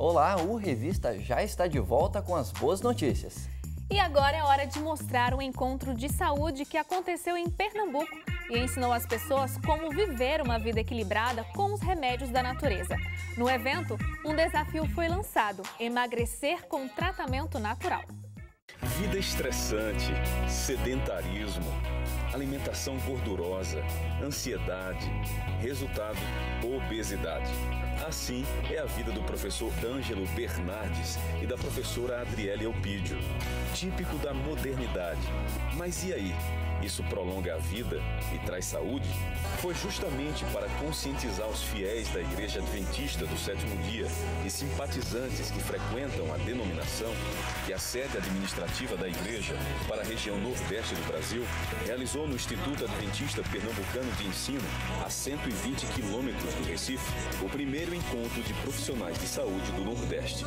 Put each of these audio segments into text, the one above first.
Olá, o Revista já está de volta com as boas notícias. E agora é hora de mostrar um encontro de saúde que aconteceu em Pernambuco e ensinou as pessoas como viver uma vida equilibrada com os remédios da natureza. No evento, um desafio foi lançado: emagrecer com tratamento natural. Vida estressante, sedentarismo, alimentação gordurosa, ansiedade, resultado obesidade. Assim é a vida do professor Ângelo Bernardes e da professora Adriele Elpidio. Típico da modernidade. Mas e aí? Isso prolonga a vida e traz saúde? Foi justamente para conscientizar os fiéis da Igreja Adventista do Sétimo Dia e simpatizantes que frequentam a denominação que a sede administrativa da Igreja para a região Nordeste do Brasil realizou no Instituto Adventista Pernambucano de Ensino, a 120 quilômetros do Recife, o primeiro encontro de profissionais de saúde do Nordeste.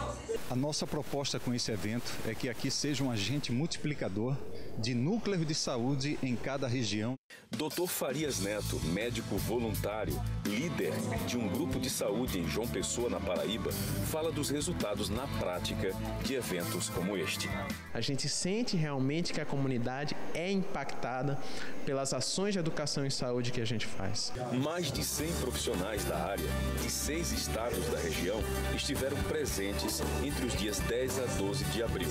A nossa proposta com esse evento é que aqui seja um agente multiplicador de núcleos de saúde em cada região. Dr. Farias Neto, médico voluntário, líder de um grupo de saúde em João Pessoa, na Paraíba, fala dos resultados na prática de eventos como este. A gente sente realmente que a comunidade é impactada pelas ações de educação em saúde que a gente faz. Mais de 100 profissionais da área, de seis estados da região, estiveram presentes entre os dias 10 a 12 de abril,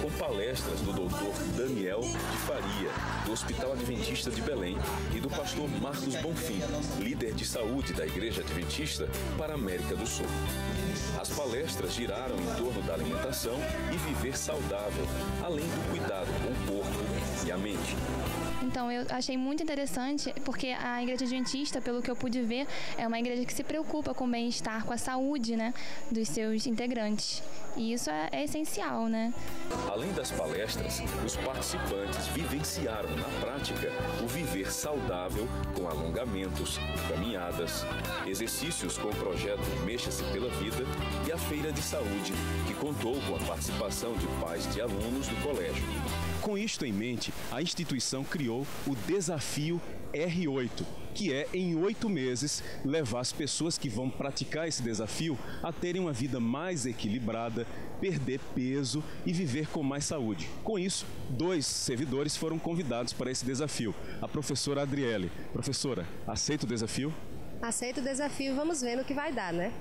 com palestras do Dr. Daniel de Faria, do Hospital Adventista de Belém, e do pastor Marcos Bonfim, líder de saúde da Igreja Adventista para a América do Sul. As palestras giraram em torno da alimentação e viver saudável, além do cuidado com o corpo e a mente. Então eu achei muito interessante porque a igreja adventista, pelo que eu pude ver, é uma igreja que se preocupa com o bem-estar, com a saúde, né, dos seus integrantes. E isso é, é essencial, né? Além das palestras, os participantes vivenciaram na prática o viver saudável com alongamentos, caminhadas, exercícios com o projeto Mexa-se pela Vida e a Feira de Saúde, que contou com a participação de pais de alunos do colégio. Com isto em mente, a instituição criou o Desafio R8, que é, em oito meses, levar as pessoas que vão praticar esse desafio a terem uma vida mais equilibrada, perder peso e viver com mais saúde. Com isso, dois servidores foram convidados para esse desafio. A professora Adriele. Professora, aceita o desafio? Aceito o desafio, vamos ver no que vai dar, né?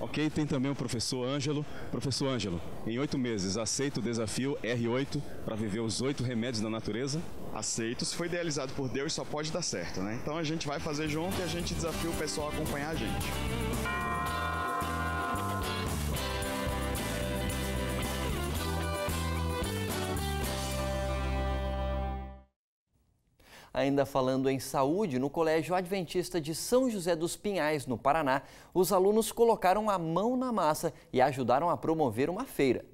Ok, tem também o professor Ângelo. Professor Ângelo, em oito meses, aceita o desafio R8 para viver os oito remédios da natureza? Aceito. Se foi idealizado por Deus, só pode dar certo, né? Então a gente vai fazer junto e a gente desafia o pessoal a acompanhar a gente. Ainda falando em saúde, no Colégio Adventista de São José dos Pinhais, no Paraná, os alunos colocaram a mão na massa e ajudaram a promover uma feira.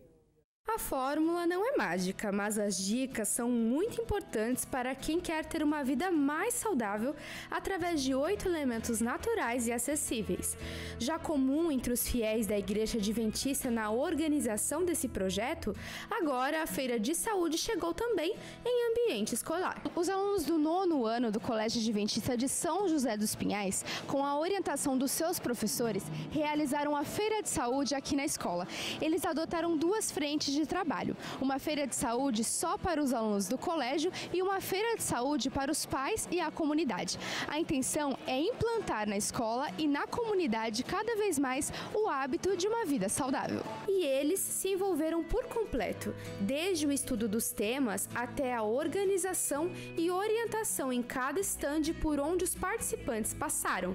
A fórmula não é mágica, mas as dicas são muito importantes para quem quer ter uma vida mais saudável através de oito elementos naturais e acessíveis. Já comum entre os fiéis da Igreja Adventista na organização desse projeto, agora a Feira de Saúde chegou também em ambiente escolar. Os alunos do nono ano do Colégio Adventista de São José dos Pinhais, com a orientação dos seus professores, realizaram a Feira de Saúde aqui na escola. Eles adotaram duas frentes de trabalho: uma feira de saúde só para os alunos do colégio e uma feira de saúde para os pais e a comunidade. A intenção é implantar na escola e na comunidade cada vez mais o hábito de uma vida saudável. E eles se envolveram por completo, desde o estudo dos temas até a organização e orientação em cada estande por onde os participantes passaram.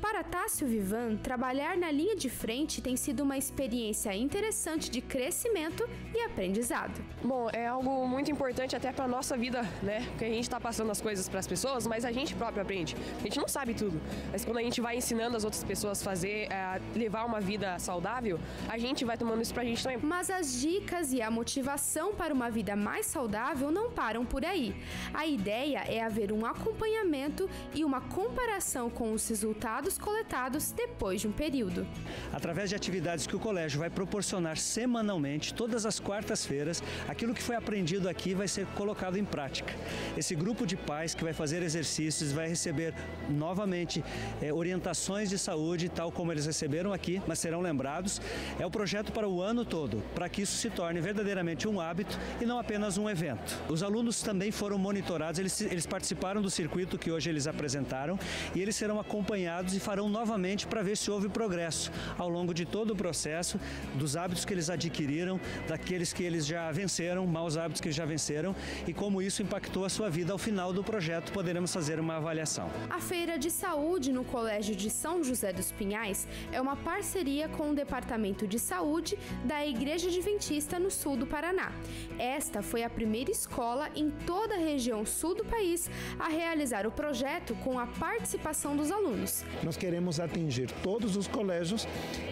Para Tássio Vivan, trabalhar na linha de frente tem sido uma experiência interessante de crescimento e aprendizado. Bom, é algo muito importante até para nossa vida, né? Porque a gente está passando as coisas para as pessoas, mas a gente próprio aprende. A gente não sabe tudo, mas quando a gente vai ensinando as outras pessoas a fazer, a levar uma vida saudável, a gente vai tomando isso para a gente também. Mas as dicas e a motivação para uma vida mais saudável não param por aí. A ideia é haver um acompanhamento e uma comparação com os resultados dados coletados depois de um período. Através de atividades que o colégio vai proporcionar semanalmente, todas as quartas-feiras, aquilo que foi aprendido aqui vai ser colocado em prática. Esse grupo de pais que vai fazer exercícios vai receber novamente é, orientações de saúde, tal como eles receberam aqui, mas serão lembrados. É o projeto para o ano todo, para que isso se torne verdadeiramente um hábito e não apenas um evento. Os alunos também foram monitorados, eles, eles participaram do circuito que hoje eles apresentaram e eles serão acompanhados farão novamente para ver se houve progresso ao longo de todo o processo, dos hábitos que eles adquiriram, daqueles que eles já venceram, maus hábitos que já venceram e como isso impactou a sua vida ao final do projeto, poderemos fazer uma avaliação. A Feira de Saúde no Colégio de São José dos Pinhais é uma parceria com o Departamento de Saúde da Igreja Adventista no sul do Paraná. Esta foi a primeira escola em toda a região sul do país a realizar o projeto com a participação dos alunos. Nós queremos atingir todos os colégios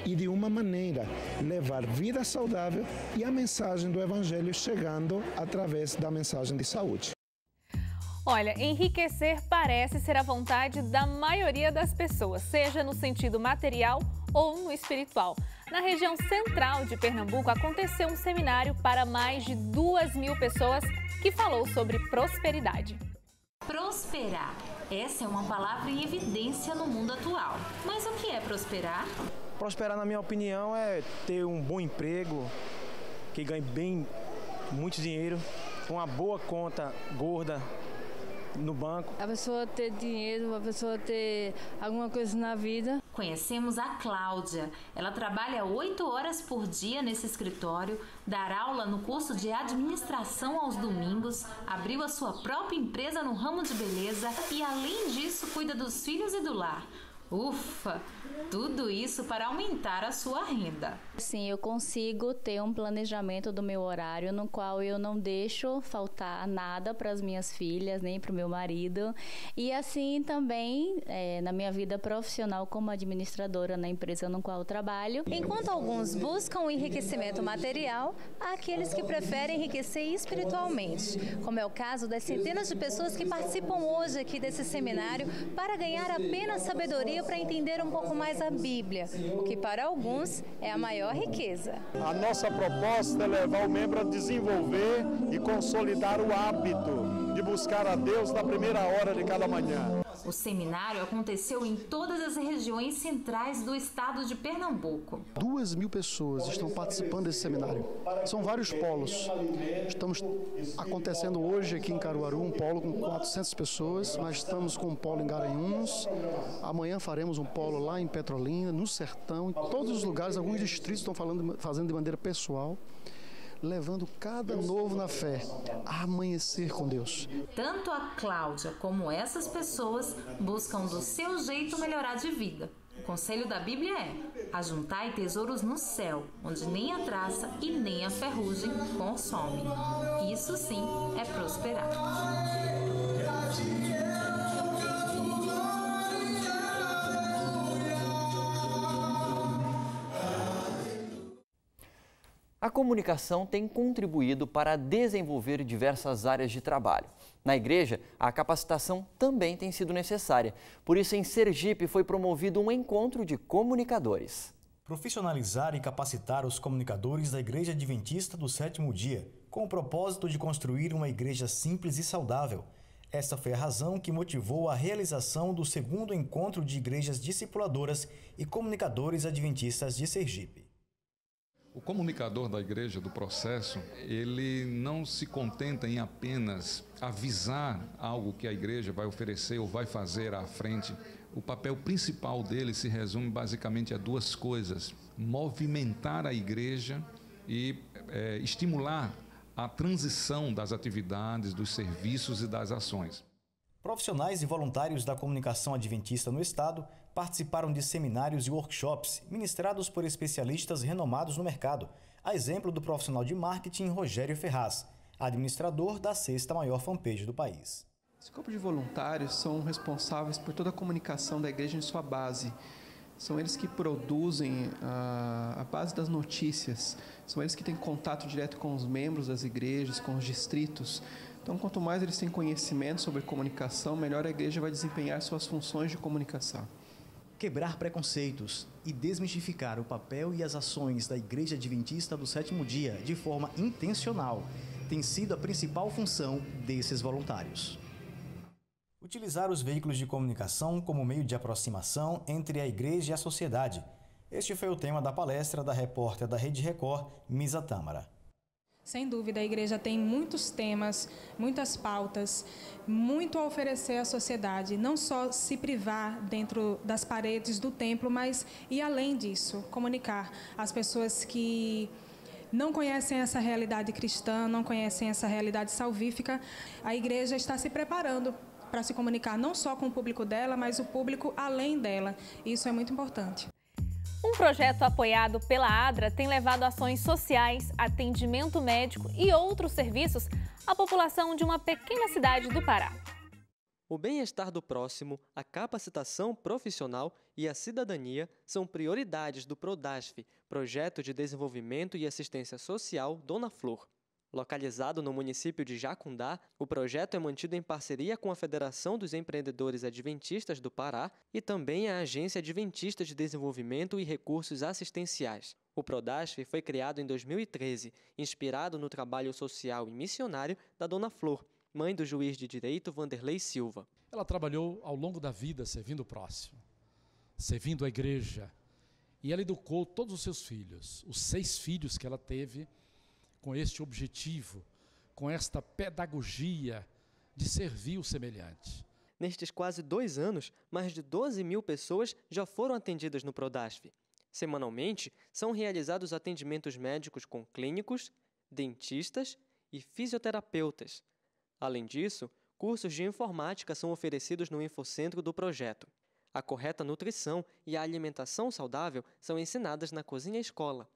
e, de uma maneira, levar vida saudável e a mensagem do Evangelho chegando através da mensagem de saúde. Olha, enriquecer parece ser a vontade da maioria das pessoas, seja no sentido material ou no espiritual. Na região central de Pernambuco aconteceu um seminário para mais de duas mil pessoas que falou sobre prosperidade. Prosperar. Essa é uma palavra em evidência no mundo atual. Mas o que é prosperar? Prosperar, na minha opinião, é ter um bom emprego, que ganhe bem, muito dinheiro, uma boa conta gorda no banco. A pessoa ter dinheiro, a pessoa ter alguma coisa na vida. Conhecemos a Cláudia. Ela trabalha oito horas por dia nesse escritório, dar aula no curso de administração aos domingos, abriu a sua própria empresa no ramo de beleza e, além disso, cuida dos filhos e do lar. Ufa! Tudo isso para aumentar a sua renda. Sim, eu consigo ter um planejamento do meu horário no qual eu não deixo faltar nada para as minhas filhas, nem para o meu marido. E assim também é, na minha vida profissional como administradora na empresa no qual eu trabalho. Enquanto alguns buscam o enriquecimento material, há aqueles que preferem enriquecer espiritualmente, como é o caso das centenas de pessoas que participam hoje aqui desse seminário para ganhar apenas sabedoria para entender um pouco mais a Bíblia, o que para alguns é a maior riqueza. A nossa proposta é levar o membro a desenvolver e consolidar o hábito de buscar a Deus na primeira hora de cada manhã. O seminário aconteceu em todas as regiões centrais do estado de Pernambuco. Duas mil pessoas estão participando desse seminário. São vários polos. Estamos acontecendo hoje aqui em Caruaru um polo com 400 pessoas, mas estamos com um polo em Garanhuns. Amanhã faremos um polo lá em Petrolina, no Sertão, em todos os lugares. Alguns distritos estão falando, fazendo de maneira pessoal levando cada novo na fé a amanhecer com Deus. Tanto a Cláudia como essas pessoas buscam do seu jeito melhorar de vida. O conselho da Bíblia é: ajuntai tesouros no céu, onde nem a traça e nem a ferrugem consomem. Isso sim é prosperar. A comunicação tem contribuído para desenvolver diversas áreas de trabalho. Na igreja, a capacitação também tem sido necessária. Por isso, em Sergipe, foi promovido um encontro de comunicadores. Profissionalizar e capacitar os comunicadores da Igreja Adventista do Sétimo Dia, com o propósito de construir uma igreja simples e saudável. Esta foi a razão que motivou a realização do segundo encontro de igrejas discipuladoras e comunicadores adventistas de Sergipe. O comunicador da igreja do processo, ele não se contenta em apenas avisar algo que a igreja vai oferecer ou vai fazer à frente. O papel principal dele se resume basicamente a duas coisas: movimentar a igreja e é, estimular a transição das atividades, dos serviços e das ações. Profissionais e voluntários da comunicação adventista no Estado participaram de seminários e workshops ministrados por especialistas renomados no mercado, a exemplo do profissional de marketing Rogério Ferraz, administrador da sexta maior fanpage do país. Esse grupo de voluntários são responsáveis por toda a comunicação da igreja em sua base. São eles que produzem a, a base das notícias, são eles que têm contato direto com os membros das igrejas, com os distritos. Então, quanto mais eles têm conhecimento sobre comunicação, melhor a igreja vai desempenhar suas funções de comunicação. Quebrar preconceitos e desmistificar o papel e as ações da Igreja Adventista do Sétimo Dia de forma intencional tem sido a principal função desses voluntários. Utilizar os veículos de comunicação como meio de aproximação entre a igreja e a sociedade. Este foi o tema da palestra da repórter da Rede Record, Misa Tâmara. Sem dúvida, a igreja tem muitos temas, muitas pautas, muito a oferecer à sociedade, não só se privar dentro das paredes do templo, mas ir além disso, comunicar às pessoas que não conhecem essa realidade cristã, não conhecem essa realidade salvífica. A igreja está se preparando para se comunicar não só com o público dela, mas o público além dela. Isso é muito importante. Um projeto apoiado pela ADRA tem levado ações sociais, atendimento médico e outros serviços à população de uma pequena cidade do Pará. O bem-estar do próximo, a capacitação profissional e a cidadania são prioridades do PRODASF, Projeto de Desenvolvimento e Assistência Social Dona Flor. Localizado no município de Jacundá, o projeto é mantido em parceria com a Federação dos Empreendedores Adventistas do Pará e também a Agência Adventista de Desenvolvimento e Recursos Assistenciais. O Prodasf foi criado em 2013, inspirado no trabalho social e missionário da Dona Flor, mãe do juiz de direito Vanderlei Silva. Ela trabalhou ao longo da vida servindo o próximo, servindo a igreja, e ela educou todos os seus filhos, os seis filhos que ela teve com este objetivo, com esta pedagogia de servir o semelhante. Nestes quase dois anos, mais de 12 mil pessoas já foram atendidas no Prodasf. Semanalmente, são realizados atendimentos médicos com clínicos, dentistas e fisioterapeutas. Além disso, cursos de informática são oferecidos no infocentro do projeto. A correta nutrição e a alimentação saudável são ensinadas na cozinha-escola.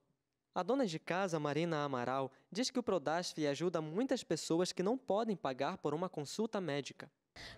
A dona de casa, Marina Amaral, diz que o Prodasf ajuda muitas pessoas que não podem pagar por uma consulta médica.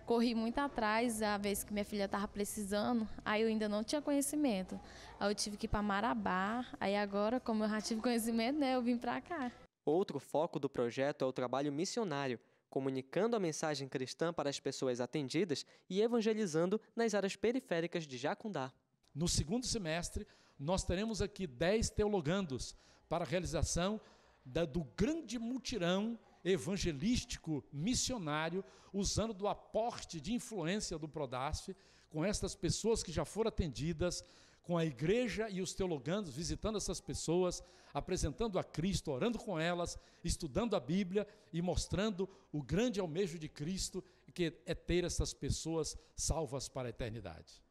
Corri muito atrás a vez que minha filha estava precisando, aí eu ainda não tinha conhecimento. Aí eu tive que ir para Marabá, aí agora, como eu já tive conhecimento, né, eu vim para cá. Outro foco do projeto é o trabalho missionário, comunicando a mensagem cristã para as pessoas atendidas e evangelizando nas áreas periféricas de Jacundá. No segundo semestre, nós teremos aqui dez teologandos para a realização da, do grande mutirão evangelístico missionário, usando do aporte de influência do Prodasf, com estas pessoas que já foram atendidas, com a igreja e os teologandos visitando essas pessoas, apresentando a Cristo, orando com elas, estudando a Bíblia e mostrando o grande almejo de Cristo, que é ter essas pessoas salvas para a eternidade.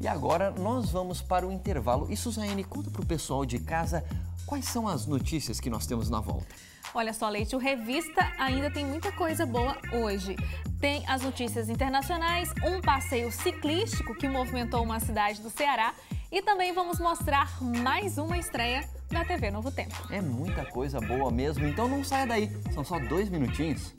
E agora nós vamos para o intervalo. E Suzane, conta para o pessoal de casa quais são as notícias que nós temos na volta. Olha só, Leite, o Revista ainda tem muita coisa boa hoje. Tem as notícias internacionais, um passeio ciclístico que movimentou uma cidade do Ceará e também vamos mostrar mais uma estreia na TV Novo Tempo. É muita coisa boa mesmo, então não saia daí. São só dois minutinhos.